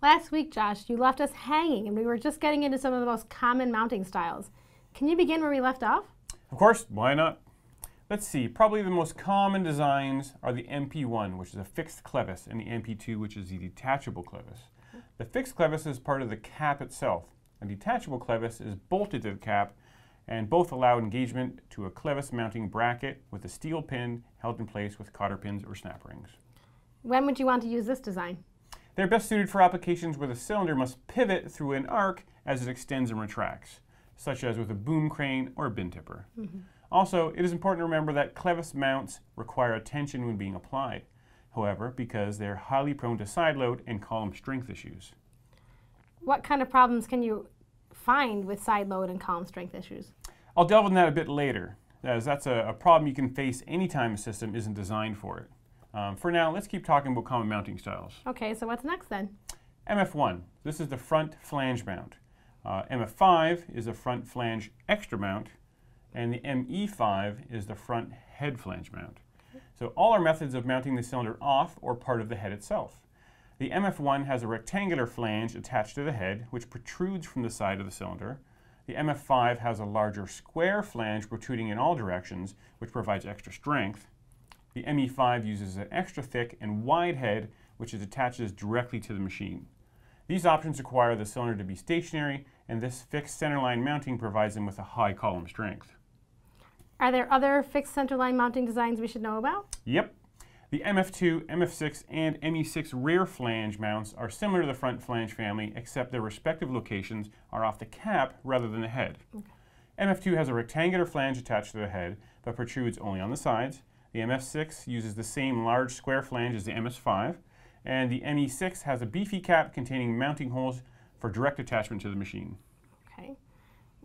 Last week, Josh, you left us hanging and we were just getting into some of the most common mounting styles. Can you begin where we left off? Of course, why not? Let's see, probably the most common designs are the MP1, which is a fixed clevis, and the MP2, which is the detachable clevis. The fixed clevis is part of the cap itself. A detachable clevis is bolted to the cap, and both allow engagement to a clevis mounting bracket with a steel pin held in place with cotter pins or snap rings. When would you want to use this design? They're best suited for applications where the cylinder must pivot through an arc as it extends and retracts, such as with a boom crane or a bin tipper. Mm -hmm. Also, it is important to remember that clevis mounts require attention when being applied. However, because they're highly prone to side load and column strength issues. What kind of problems can you find with side load and column strength issues? I'll delve into that a bit later, as that's a, a problem you can face anytime a system isn't designed for it. Um, for now, let's keep talking about common mounting styles. Okay, so what's next then? MF1, this is the front flange mount. Uh, MF5 is the front flange extra mount, and the ME5 is the front head flange mount. So all are methods of mounting the cylinder off or part of the head itself. The MF1 has a rectangular flange attached to the head, which protrudes from the side of the cylinder. The MF5 has a larger square flange protruding in all directions, which provides extra strength. The ME5 uses an extra thick and wide head which it attaches directly to the machine. These options require the cylinder to be stationary and this fixed centerline mounting provides them with a high column strength. Are there other fixed centerline mounting designs we should know about? Yep. The MF2, MF6, and ME6 rear flange mounts are similar to the front flange family, except their respective locations are off the cap rather than the head. Okay. MF2 has a rectangular flange attached to the head, but protrudes only on the sides. The MF6 uses the same large square flange as the MF5, and the ME6 has a beefy cap containing mounting holes for direct attachment to the machine. Okay.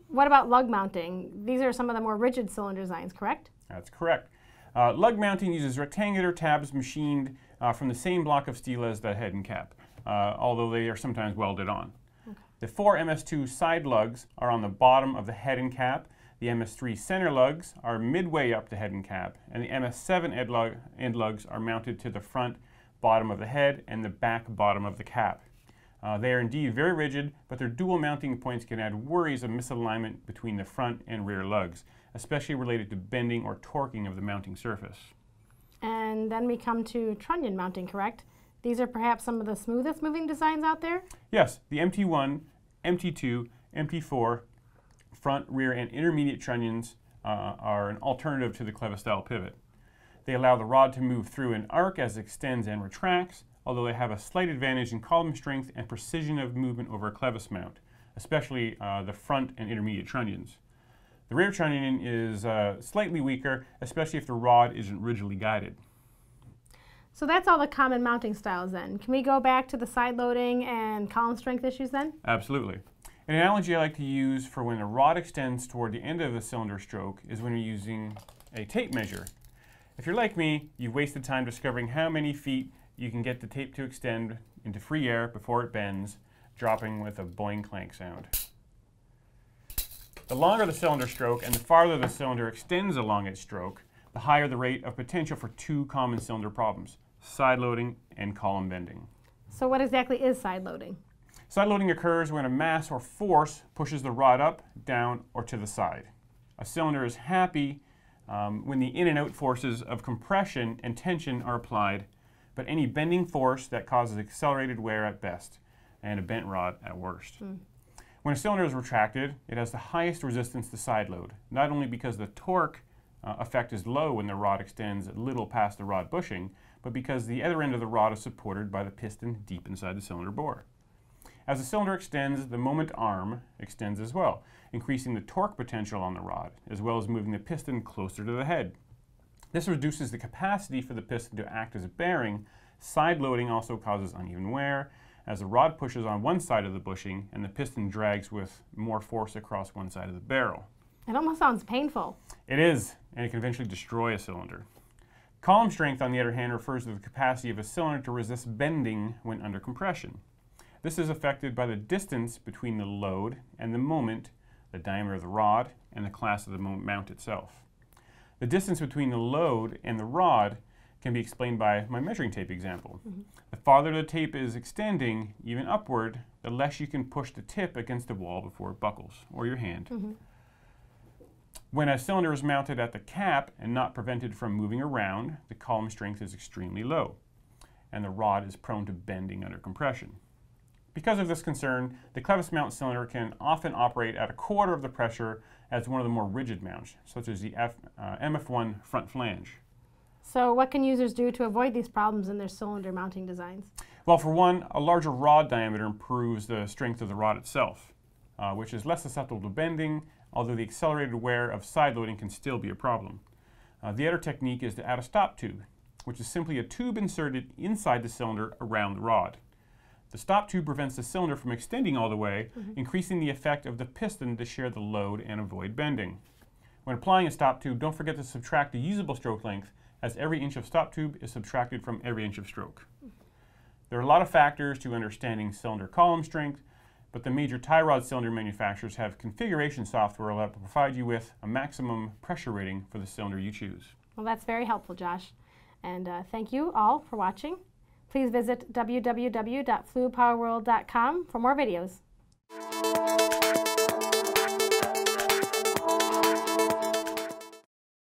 What about lug mounting? These are some of the more rigid cylinder designs, correct? That's correct. Uh, lug mounting uses rectangular tabs machined uh, from the same block of steel as the head and cap, uh, although they are sometimes welded on. Okay. The four MS2 side lugs are on the bottom of the head and cap, the MS3 center lugs are midway up the head and cap, and the MS7 end, lug, end lugs are mounted to the front bottom of the head and the back bottom of the cap. Uh, they are indeed very rigid, but their dual mounting points can add worries of misalignment between the front and rear lugs, especially related to bending or torquing of the mounting surface. And then we come to trunnion mounting, correct? These are perhaps some of the smoothest moving designs out there? Yes, the MT1, MT2, MT4, front, rear, and intermediate trunnions uh, are an alternative to the clevis style pivot. They allow the rod to move through an arc as it extends and retracts, although they have a slight advantage in column strength and precision of movement over a clevis mount, especially uh, the front and intermediate trunnions. The rear trunnion is uh, slightly weaker, especially if the rod isn't rigidly guided. So that's all the common mounting styles then. Can we go back to the side loading and column strength issues then? Absolutely. An analogy I like to use for when a rod extends toward the end of the cylinder stroke is when you're using a tape measure. If you're like me, you've wasted time discovering how many feet you can get the tape to extend into free air before it bends, dropping with a boing clank sound. The longer the cylinder stroke and the farther the cylinder extends along its stroke, the higher the rate of potential for two common cylinder problems, side loading and column bending. So what exactly is side loading? Side loading occurs when a mass or force pushes the rod up, down, or to the side. A cylinder is happy um, when the in and out forces of compression and tension are applied, but any bending force that causes accelerated wear at best, and a bent rod at worst. Mm. When a cylinder is retracted, it has the highest resistance to side load, not only because the torque uh, effect is low when the rod extends a little past the rod bushing, but because the other end of the rod is supported by the piston deep inside the cylinder bore. As the cylinder extends, the moment arm extends as well, increasing the torque potential on the rod, as well as moving the piston closer to the head. This reduces the capacity for the piston to act as a bearing. Side loading also causes uneven wear, as the rod pushes on one side of the bushing and the piston drags with more force across one side of the barrel. It almost sounds painful. It is, and it can eventually destroy a cylinder. Column strength, on the other hand, refers to the capacity of a cylinder to resist bending when under compression. This is affected by the distance between the load and the moment, the diameter of the rod, and the class of the mount itself. The distance between the load and the rod can be explained by my measuring tape example. Mm-hmm. The farther the tape is extending, even upward, the less you can push the tip against the wall before it buckles, or your hand. Mm-hmm. When a cylinder is mounted at the cap and not prevented from moving around, the column strength is extremely low, and the rod is prone to bending under compression. Because of this concern, the clevis mount cylinder can often operate at a quarter of the pressure as one of the more rigid mounts, such as the F, uh, MF1 front flange. So what can users do to avoid these problems in their cylinder mounting designs? Well, for one, a larger rod diameter improves the strength of the rod itself, uh, which is less susceptible to bending, although the accelerated wear of side loading can still be a problem. Uh, the other technique is to add a stop tube, which is simply a tube inserted inside the cylinder around the rod. The stop tube prevents the cylinder from extending all the way, increasing the effect of the piston to share the load and avoid bending. When applying a stop tube, don't forget to subtract the usable stroke length, as every inch of stop tube is subtracted from every inch of stroke. There are a lot of factors to understanding cylinder column strength, but the major tie rod cylinder manufacturers have configuration software that will provide you with a maximum pressure rating for the cylinder you choose. Well, that's very helpful, Josh. And uh, thank you all for watching. Please visit www.fluidpowerworld.com for more videos.